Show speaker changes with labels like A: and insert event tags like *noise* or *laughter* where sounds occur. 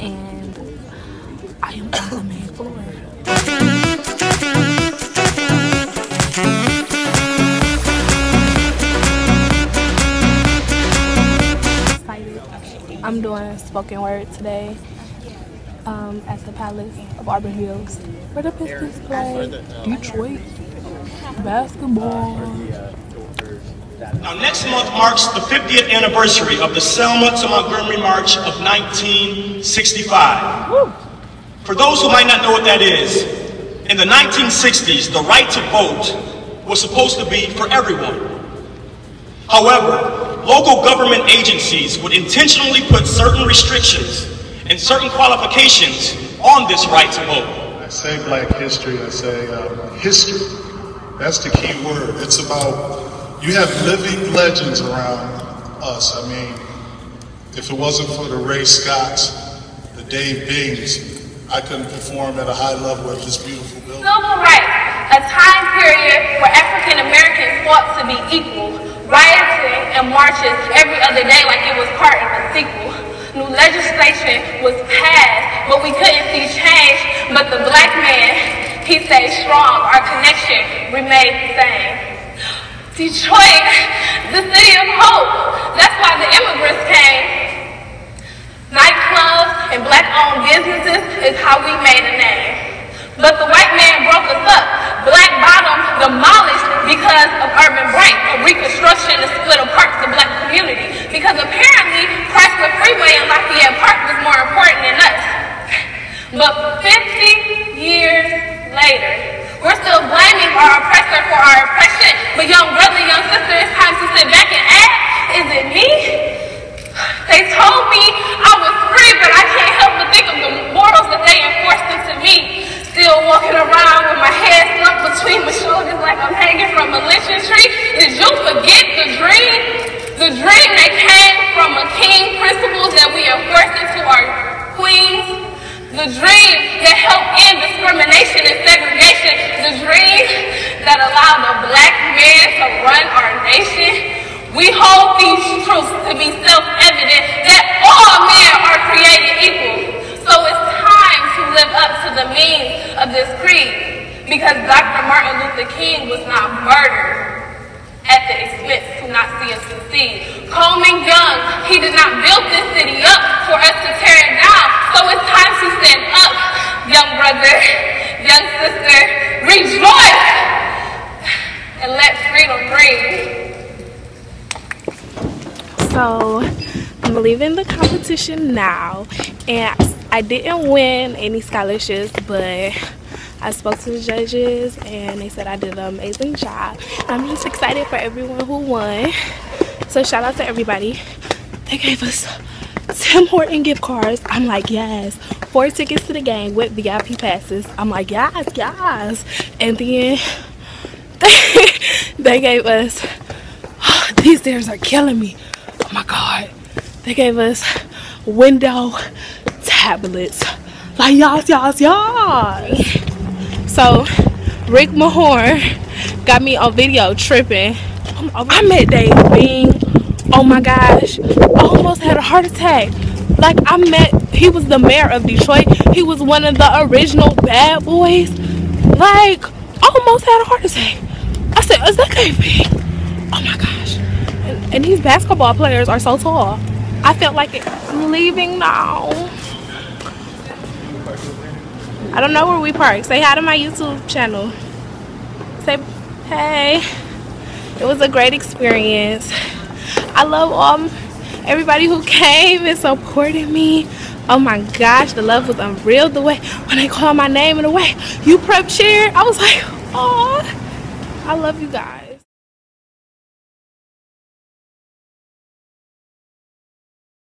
A: and I am on the main floor. I'm doing spoken word today um, at the Palace of Auburn Hills where the Pistons play Detroit basketball.
B: Now, next month marks the 50th anniversary of the Selma to Montgomery March of 1965.
A: Woo.
B: For those who might not know what that is, in the 1960s, the right to vote was supposed to be for everyone. However, local government agencies would intentionally put certain restrictions and certain qualifications on this right to vote.
C: I say black history, I say uh, history. That's the key word. It's about, you have living legends around us. I mean, if it wasn't for the Ray Scotts, the Dave Bings, I couldn't perform at a high level at this beautiful building.
D: Civil rights, a time period where African Americans fought to be equal, rioting and marches every other day like it was part of a sequel. New legislation was passed, but we couldn't see change. But the black man, he stayed strong. Our connection remained the same. Detroit, the city of hope. That's why the immigrants came. Nightclubs and black-owned businesses is how we made a name. But the white man broke us up. Black bottom demolished because of urban break, a reconstruction to split apart the black community. Because apparently Chrysler Freeway and Lafayette Park was more important than us. But 50 years later, we're still blaming our oppressor for our oppression. But young brother, young sister, it's time to sit back and ask, is it me? They told me I was free, but I can't help but think of the morals that they enforced into me. Still walking around with my head slumped between my shoulders like I'm hanging from a lynching tree. Did you forget the dream? The dream that came from a king principles that we enforced into our queens. The dream that helped end discrimination and segregation. The dream that allowed a black man to run our nation. We hold these truths to be self-evident that all men are created equal. So it's time to live up to the meaning of this creed because Dr. Martin Luther King was not murdered at the expense to not see us succeed. Coleman Young, he did not build this city up for us to tear it down. So it's time to stand up, young brother, young sister, rejoice and let freedom ring.
A: So I'm leaving the competition now, and I didn't win any scholarships, but I spoke to the judges and they said I did an amazing job. I'm just excited for everyone who won. So shout out to everybody. They gave us Tim Horton gift cards. I'm like, yes. Four tickets to the game with VIP passes. I'm like, yes, yes. And then they, *laughs* they gave us, *sighs* these stairs are killing me. Oh my God. They gave us window tablets. Like, yas, yas, yas. So, Rick Mahorn got me on video tripping. I met Dave Bing. Oh my gosh. I almost had a heart attack. Like, I met, he was the mayor of Detroit. He was one of the original bad boys. Like, I almost had a heart attack. I said, is that Dave Bing? Oh my gosh. And, and these basketball players are so tall. I felt like it. I'm leaving now. I don't know where we park. Say hi to my YouTube channel. Say hey. It was a great experience. I love all everybody who came and supported me. Oh my gosh, the love was unreal. The way when they called my name in the way you prep cheer, I was like, oh, I love you guys.